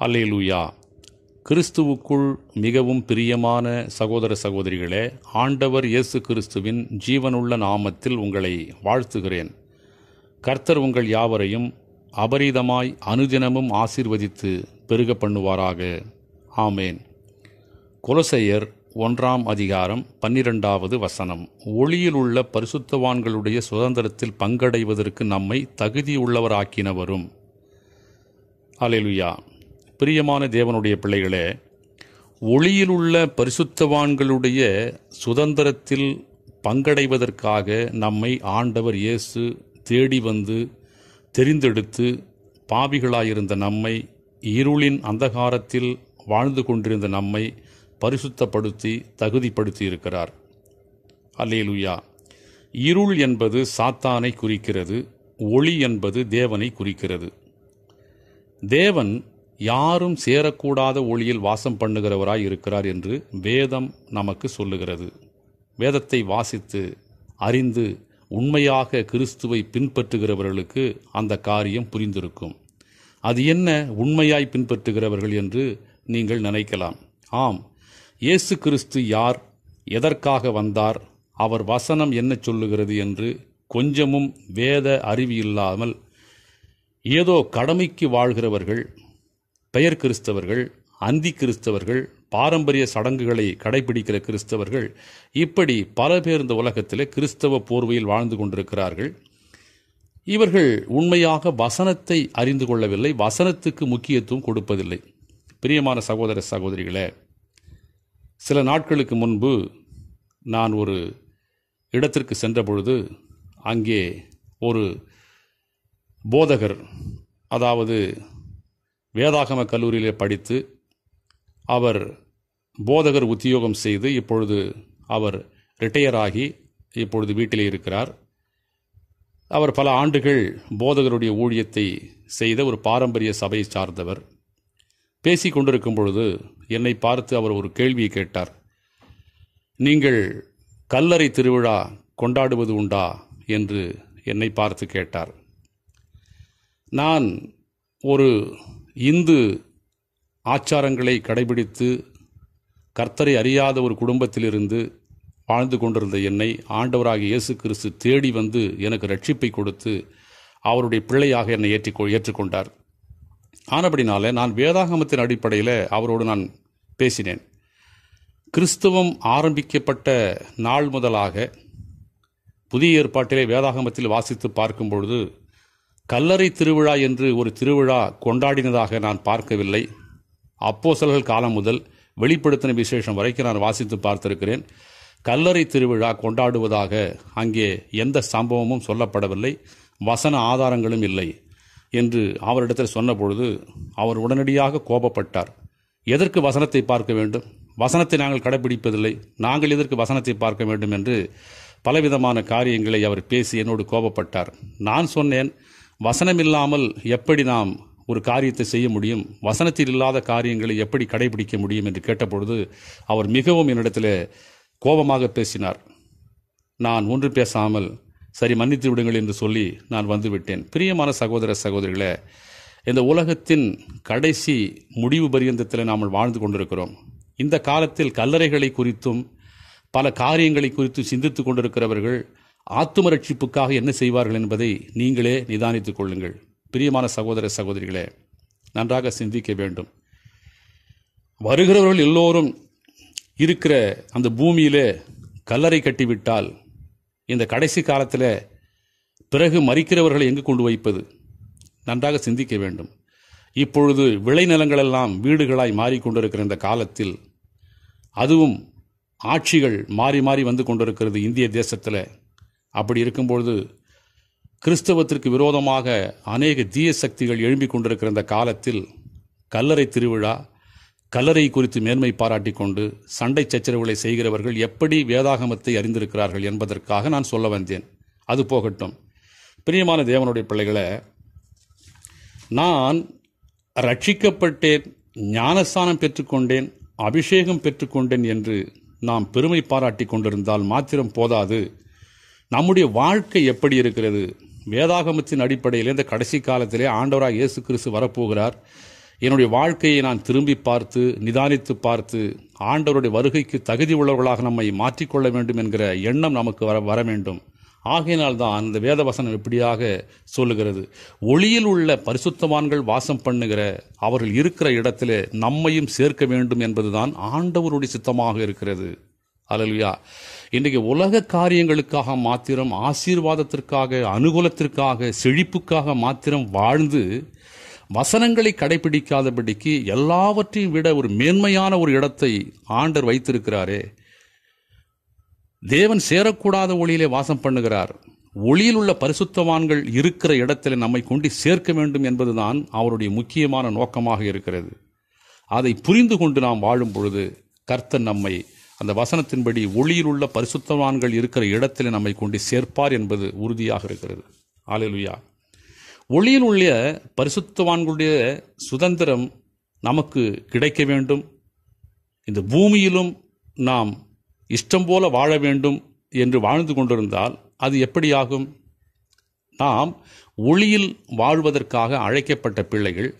அல்லேலூயா. கிறிஸ்துவுக்குள் மிகவும் பிரியமான சகோதர சகோதரிகளே ஆண்டவர் இயேசு கிறிஸ்துவின் ஜீவனுள்ள நாமத்தில் உங்களை வாழ்த்துகிறேன். கர்த்தர் உங்கள் யாவரையும் அபரிதமாய் அனுதினமும் ஆசீர்வதித்து பெருக பண்ணுவாராக. ஆமேன். குலசையர் ஒன்றாம் அதிகாரம் பன்னிரெண்டாவது வசனம். ஒளியில் உள்ள பரிசுத்தவான்களுடைய சுதந்திரத்தில் பங்கடைவதற்கு நம்மை தகுதியுள்ளவராக்கினவரும். அலைலுயா பிரியமான தேவனுடைய பிள்ளைகளே ஒளியில் உள்ள பரிசுத்தவான்களுடைய சுதந்திரத்தில் பங்கடைவதற்காக நம்மை ஆண்டவர் இயேசு தேடி வந்து தெரிந்தெடுத்து பாவிகளாயிருந்த நம்மை இருளின் அந்தகாரத்தில் வாழ்ந்து கொண்டிருந்த நம்மை பரிசுத்தப்படுத்தி தகுதிப்படுத்தி இருக்கிறார் அல்லேலுயா. இருள் என்பது சாத்தானை குறிக்கிறது ஒளி என்பது தேவனை குறிக்கிறது. தேவன் யாரும் சேரக்கூடாத ஒளியில் வாசம் பண்ணுகிறவராய் இருக்கிறார் என்று வேதம் நமக்கு சொல்லுகிறது. வேதத்தை வாசித்து அறிந்து உண்மையாக கிறிஸ்துவை பின்பற்றுகிறவர்களுக்கு அந்த காரியம் புரிந்திருக்கும். அது என்ன உண்மையாய் பின்பற்றுகிறவர்கள் என்று நீங்கள் நினைக்கலாம். ஆம் இயேசு கிறிஸ்து யார் எதற்காக வந்தார் அவர் வசனம் என்ன சொல்லுகிறது என்று கொஞ்சமும் வேத அறிவு இல்லாமல் ஏதோ கடமைக்கு வாழ்கிறவர்கள் பெயர் கிறிஸ்தவர்கள் அந்தி கிறிஸ்தவர்கள் பாரம்பரிய சடங்குகளை கடைபிடிக்கிற கிறிஸ்தவர்கள் இப்படி பல பேர் இந்த உலகத்தில் கிறிஸ்தவ போர்வையில் வாழ்ந்து கொண்டிருக்கிறார்கள். இவர்கள் உண்மையாக வசனத்தை அறிந்து கொள்ளவில்லை வசனத்துக்கு முக்கியத்துவம் கொடுப்பதில்லை. பிரியமான சகோதர சகோதரிகளே சில நாட்களுக்கு முன்பு நான் ஒரு இடத்திற்கு சென்ற பொழுது அங்கே ஒரு போதகர் அதாவது வேதாகம கல்லூரியிலே படித்து அவர் போதகர் உத்தியோகம் செய்து இப்பொழுது அவர் ரிட்டையர் ஆகி இப்பொழுது வீட்டிலே இருக்கிறார். அவர் பல ஆண்டுகள் போதகருடைய ஊழியத்தை செய்த ஒரு பாரம்பரிய சபையை சார்ந்தவர். பேசி கொண்டிருக்கும் பொழுது என்னை பார்த்து அவர் ஒரு கேள்வியை கேட்டார். நீங்கள் கல்லறை திருவிழா கொண்டாடுவது உண்டா? என்று என்னை பார்த்து கேட்டார். நான் ஒரு இந்து ஆச்சாரங்களை கடைபிடித்து கர்த்தரை அறியாத ஒரு குடும்பத்திலிருந்து வாழ்ந்து கொண்டிருந்த என்னை ஆண்டவராகிய இயேசு கிறிஸ்து தேடி வந்து எனக்கு ரட்சிப்பை கொடுத்து அவருடைய பிள்ளையாக என்னை ஏற்றி ஏற்றுக்கொண்டார். ஆனபடினால நான் வேதாகமத்தின் அடிப்படையில் அவரோடு நான் பேசினேன். கிறிஸ்துவம் ஆரம்பிக்கப்பட்ட நாள் முதலாக புதிய ஏற்பாட்டிலே வேதாகமத்தில் வாசித்து பார்க்கும் பொழுது கல்லறை திருவிழா என்று ஒரு திருவிழா கொண்டாடினதாக நான் பார்க்கவில்லை. அப்போசல்கள் காலம் முதல் வெளிப்படுத்தின விசேஷம் வரைக்கும் நான் வாசித்து பார்த்திருக்கிறேன். கல்லறை திருவிழா கொண்டாடுவதாக அங்கே எந்த சம்பவமும் சொல்லப்படவில்லை. வசன ஆதாரங்களும் இல்லை என்று அவரிடத்தில் சொன்னபொழுது அவர் உடனடியாக கோபப்பட்டார். எதற்கு வசனத்தை பார்க்க வேண்டும்? வசனத்தை நாங்கள் கடைபிடிப்பதில்லை. நாங்கள் எதற்கு வசனத்தை பார்க்க வேண்டும் என்று பலவிதமான காரியங்களை அவர் பேசி என்னோடு கோபப்பட்டார். நான் சொன்னேன் வசனம் இல்லாமல் எப்படி நாம் ஒரு காரியத்தை செய்ய முடியும்? வசனத்தில் இல்லாத காரியங்களை எப்படி கடைபிடிக்க முடியும்? என்று கேட்டபொழுது அவர் மிகவும் என்னிடத்தில் கோபமாக பேசினார். நான் ஒன்று பேசாமல் சரி மன்னித்து விடுங்கள் என்று சொல்லி நான் வந்துவிட்டேன். பிரியமான சகோதர சகோதரிகளே இந்த உலகத்தின் கடைசி முடிவு பரியந்தத்தில் நாம் வாழ்ந்து கொண்டிருக்கிறோம். இந்த காலத்தில் கல்லறைகளை குறித்தும் பல காரியங்களை குறித்தும் சிந்தித்துக் கொண்டிருக்கிறவர்கள் ஆத்தும ரட்சிப்புக்காக என்ன செய்வார்கள் என்பதை நீங்களே நிதானித்துக் கொள்ளுங்கள். பிரியமான சகோதர சகோதரிகளே நன்றாக சிந்திக்க வேண்டும். வருகிறவர்கள் எல்லோரும் இருக்கிற அந்த பூமியிலே கல்லறை கட்டிவிட்டால் இந்த கடைசி காலத்தில் பிறகு மறிக்கிறவர்களை எங்கு கொண்டு வைப்பது? நன்றாக சிந்திக்க வேண்டும். இப்பொழுது விளைநிலங்களெல்லாம் வீடுகளாய் மாறிக்கொண்டிருக்கிற இந்த காலத்தில் அதுவும் ஆட்சிகள் மாறி மாறி வந்து கொண்டிருக்கிறது இந்திய தேசத்தில். அப்படி இருக்கும்பொழுது கிறிஸ்தவத்திற்கு விரோதமாக அநேக தீய சக்திகள் எழும்பிக் கொண்டிருக்கிற இந்த காலத்தில் கல்லறை திருவிழா கல்லறை குறித்து மேன்மை பாராட்டி கொண்டு சண்டை சச்சரவுகளை செய்கிறவர்கள் எப்படி வேதாகமத்தை அறிந்திருக்கிறார்கள் என்பதற்காக நான் சொல்ல வந்தேன். அது போகட்டும். பிரியமான தேவனுடைய பிள்ளைகளை நான் ரட்சிக்கப்பட்டேன் ஞானஸ்தானம் பெற்றுக்கொண்டேன் அபிஷேகம் பெற்றுக்கொண்டேன் என்று நாம் பெருமை பாராட்டி கொண்டிருந்தால் மாத்திரம் போதாது. நம்முடைய வாழ்க்கை எப்படி இருக்கிறது? வேதாகமத்தின் அடிப்படையில் இந்த கடைசி காலத்திலே ஆண்டவராக இயேசு கிறிஸ்து வரப்போகிறார். என்னுடைய வாழ்க்கையை நான் திரும்பி பார்த்து நிதானித்து பார்த்து ஆண்டவருடைய வருகைக்கு தகுதி உள்ளவர்களாக நம்மை மாற்றிக்கொள்ள வேண்டும் என்கிற எண்ணம் நமக்கு வர வர வேண்டும். ஆகையினால் தான் அந்த வேதவசனம் இப்படியாக சொல்லுகிறது. ஒளியில் உள்ள பரிசுத்தவான்கள் வாசம் பண்ணுகிற அவர்கள் இருக்கிற இடத்திலே நம்மையும் சேர்க்க வேண்டும் என்பதுதான் ஆண்டவருடைய சித்தமாக இருக்கிறது. அலலுயா இன்றைக்கு உலக காரியங்களுக்காக மாத்திரம் ஆசீர்வாதத்திற்காக அனுகூலத்திற்காக செழிப்புக்காக மாத்திரம் வாழ்ந்து வசனங்களை கடைபிடிக்காதபடிக்கு எல்லாவற்றையும் விட ஒரு மேன்மையான ஒரு இடத்தை ஆண்டர் வைத்திருக்கிறாரே. தேவன் சேரக்கூடாத ஒளியிலே வாசம் பண்ணுகிறார். ஒளியில் உள்ள பரிசுத்தவான்கள் இருக்கிற இடத்தில் நம்மை கொண்டு சேர்க்க வேண்டும் என்பதுதான் அவருடைய முக்கியமான நோக்கமாக இருக்கிறது. அதை புரிந்து கொண்டு நாம் வாழும் பொழுது கர்த்தன் நம்மை அந்த வசனத்தின்படி ஒளியில் உள்ள பரிசுத்தவான்கள் இருக்கிற இடத்தில் நம்மை கொண்டு சேர்ப்பார் என்பது உறுதியாக இருக்கிறது. ஆலையிலுயா ஒளியில் உள்ள பரிசுத்தவான்களுடைய சுதந்திரம் நமக்கு கிடைக்க வேண்டும். இந்த பூமியிலும் நாம் இஷ்டம் போல வாழ வேண்டும் என்று வாழ்ந்து கொண்டிருந்தால் அது எப்படியாகும்? நாம் ஒளியில் வாழ்வதற்காக அழைக்கப்பட்ட பிள்ளைகள்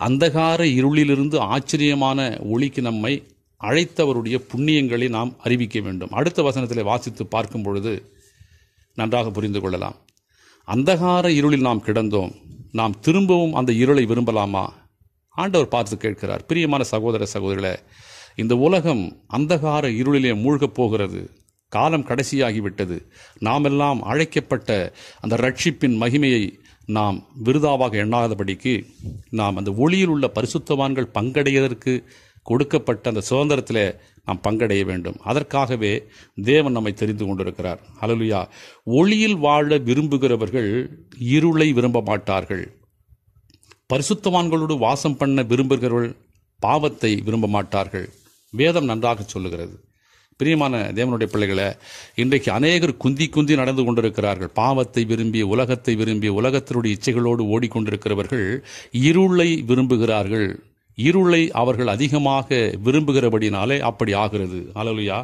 அந்தகார இருளிலிருந்து ஆச்சரியமான ஒளிக்கு நம்மை அழைத்தவருடைய புண்ணியங்களை நாம் அறிவிக்க வேண்டும். அடுத்த வசனத்தில் வாசித்து பார்க்கும் பொழுது நன்றாக புரிந்து கொள்ளலாம். அந்தகார இருளில் நாம் கிடந்தோம். நாம் திரும்பவும் அந்த இருளை விரும்பலாமா? ஆண்டவர் பார்த்து கேட்கிறார். பிரியமான சகோதர சகோதரிகளே இந்த உலகம் அந்தகார இருளிலே மூழ்கப் போகிறது. காலம் கடைசியாகிவிட்டது. நாமெல்லாம் அழைக்கப்பட்ட அந்த ரட்சிப்பின் மகிமையை நாம் விருதாவாக எண்ணாதபடிக்கு நாம் அந்த ஒளியில் உள்ள பரிசுத்தவான்கள் பங்கடைவதற்கு கொடுக்கப்பட்ட அந்த சுதந்திரத்தில் நாம் பங்கடைய வேண்டும். அதற்காகவே தேவன் நம்மை தெரிந்து கொண்டிருக்கிறார். அலலுயா ஒளியில் வாழ விரும்புகிறவர்கள் இருளை விரும்ப மாட்டார்கள் பரிசுத்தவான்களோடு வாசம் பண்ண விரும்புகிறவர்கள் பாவத்தை விரும்ப மாட்டார்கள் வேதம் நன்றாக சொல்லுகிறது. பிரியமான தேவனுடைய பிள்ளைகளை இன்றைக்கு அநேகர் குந்தி குந்தி நடந்து கொண்டிருக்கிறார்கள். பாவத்தை விரும்பி உலகத்தை விரும்பி உலகத்தினுடைய இச்சைகளோடு ஓடிக்கொண்டிருக்கிறவர்கள் இருளை விரும்புகிறார்கள். இருளை அவர்கள் அதிகமாக விரும்புகிறபடினாலே அப்படி ஆகிறது. அலலுயா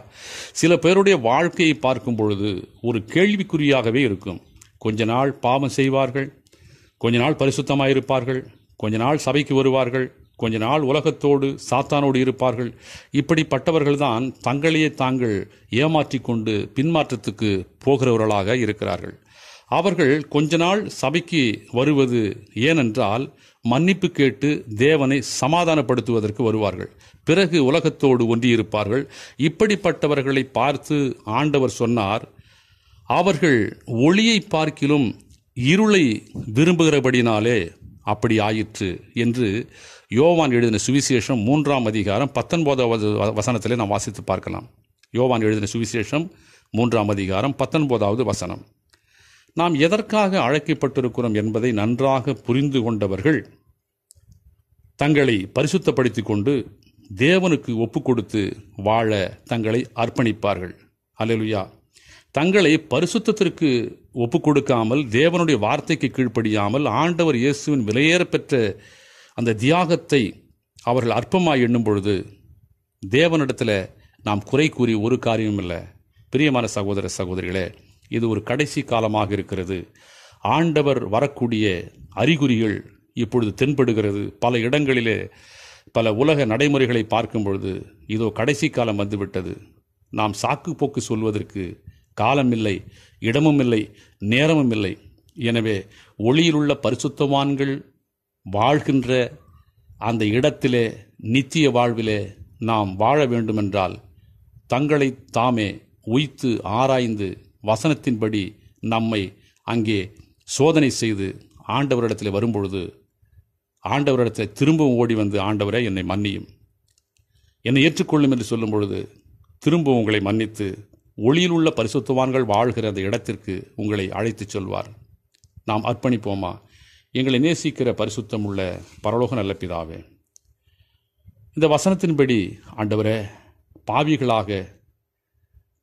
சில பேருடைய வாழ்க்கையை பார்க்கும் பொழுது ஒரு கேள்விக்குறியாகவே இருக்கும். கொஞ்ச நாள் பாவம் செய்வார்கள் கொஞ்ச நாள் பரிசுத்தமாக இருப்பார்கள் கொஞ்ச நாள் சபைக்கு வருவார்கள் கொஞ்ச நாள் உலகத்தோடு சாத்தானோடு இருப்பார்கள். இப்படிப்பட்டவர்கள் தான் தங்களையே தாங்கள் ஏமாற்றிக்கொண்டு பின்மாற்றத்துக்கு போகிறவர்களாக இருக்கிறார்கள். அவர்கள் கொஞ்ச நாள் சபைக்கு வருவது ஏனென்றால் மன்னிப்பு கேட்டு தேவனை சமாதானப்படுத்துவதற்கு வருவார்கள். பிறகு உலகத்தோடு ஒன்றியிருப்பார்கள். இப்படிப்பட்டவர்களை பார்த்து ஆண்டவர் சொன்னார் அவர்கள் ஒளியை பார்க்கிலும் இருளை விரும்புகிறபடினாலே அப்படி ஆயிற்று என்று யோவான் எழுதின சுவிசேஷம் மூன்றாம் அதிகாரம் பத்தொன்பதாவது வசனத்திலே நாம் வாசித்து பார்க்கலாம். யோவான் எழுதின சுவிசேஷம் மூன்றாம் அதிகாரம் பத்தொன்பதாவது வசனம். நாம் எதற்காக அழைக்கப்பட்டிருக்கிறோம் என்பதை நன்றாக புரிந்து கொண்டவர்கள் தங்களை பரிசுத்தப்படுத்திக் கொண்டு தேவனுக்கு ஒப்பு கொடுத்து வாழ தங்களை அர்ப்பணிப்பார்கள். அலலுயா தங்களை பரிசுத்தத்திற்கு ஒப்பு கொடுக்காமல் தேவனுடைய வார்த்தைக்கு கீழ்ப்படியாமல் ஆண்டவர் இயேசுவின் விலையேறப்பெற்ற அந்த தியாகத்தை அவர்கள் அற்பமாக எண்ணும் பொழுது தேவனிடத்தில் நாம் குறை கூறி ஒரு காரியமும் இல்லை. பிரியமான சகோதர சகோதரிகளே இது ஒரு கடைசி காலமாக இருக்கிறது. ஆண்டவர் வரக்கூடிய அறிகுறிகள் இப்பொழுது தென்படுகிறது. பல இடங்களிலே பல உலக நடைமுறைகளை பார்க்கும் பொழுது இதோ கடைசி காலம் வந்துவிட்டது. நாம் சாக்கு போக்கு சொல்வதற்கு காலமில்லை இடமும் இல்லை நேரமும் இல்லை. எனவே ஒளியிலுள்ள பரிசுத்தவான்கள் வாழ்கின்ற அந்த இடத்திலே நித்திய வாழ்விலே நாம் வாழ வேண்டுமென்றால் தங்களை தாமே உய்த்து ஆராய்ந்து வசனத்தின்படி நம்மை அங்கே சோதனை செய்து ஆண்டவரிடத்தில் வரும்பொழுது ஆண்டவரிடத்தில் திரும்பவும் ஓடி வந்து ஆண்டவரே என்னை மன்னியும். என்னை ஏற்றுக்கொள்ளும் என்று சொல்லும் பொழுது திரும்பவும் உங்களை மன்னித்து ஒளியில் உள்ள பரிசுத்தவான்கள் வாழ்கிற அந்த இடத்திற்கு உங்களை அழைத்துச் சொல்வார். நாம் அர்ப்பணிப்போமா? எங்களை நேசிக்கிற பரிசுத்தம் உள்ள பரலோக நல்ல பிதாவே இந்த வசனத்தின்படி ஆண்டவரே பாவிகளாக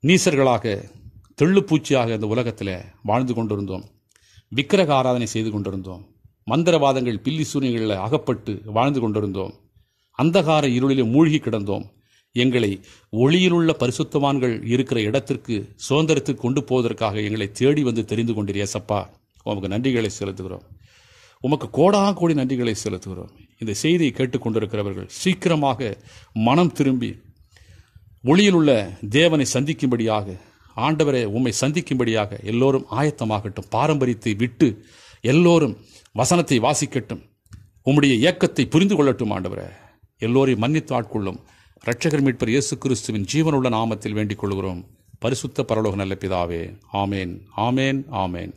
நீசர்களாக தெள்ளுப்பூச்சியாக இந்த உலகத்தில் வாழ்ந்து கொண்டிருந்தோம். விக்கிரக ஆராதனை செய்து கொண்டிருந்தோம். மந்திரவாதங்கள் பில்லி சூரியங்களில் அகப்பட்டு வாழ்ந்து கொண்டிருந்தோம். அந்தகார இருளிலே மூழ்கி கிடந்தோம். எங்களை ஒளியிலுள்ள பரிசுத்தவான்கள் இருக்கிற இடத்திற்கு சுதந்திரத்துக்கு கொண்டு போவதற்காக எங்களை தேடி வந்து தெரிந்து கொண்டீர் ஏசப்பா. உமக்கு நன்றிகளை செலுத்துகிறோம். உமக்கு கோடா கோடி நன்றிகளை செலுத்துகிறோம். இந்த செய்தியை கேட்டுக்கொண்டிருக்கிறவர்கள் சீக்கிரமாக மனம் திரும்பி ஒளியில் உள்ள தேவனை சந்திக்கும்படியாக ஆண்டவரை உம்மை சந்திக்கும்படியாக எல்லோரும் ஆயத்தமாகட்டும் பாரம்பரியத்தை விட்டு எல்லோரும் வசனத்தை வாசிக்கட்டும். உம்முடைய இயக்கத்தை புரிந்து கொள்ளட்டும் ஆண்டவரே. எல்லோரையும் மன்னித்து ஆட்கொள்ளும். ரட்சகர் மீட்பர் இயேசு கிறிஸ்துவின் ஜீவனுள்ள நாமத்தில் வேண்டிக் கொள்கிறோம். பரிசுத்த பரலோக நல்ல பிதாவே. ஆமேன் ஆமேன் ஆமேன்.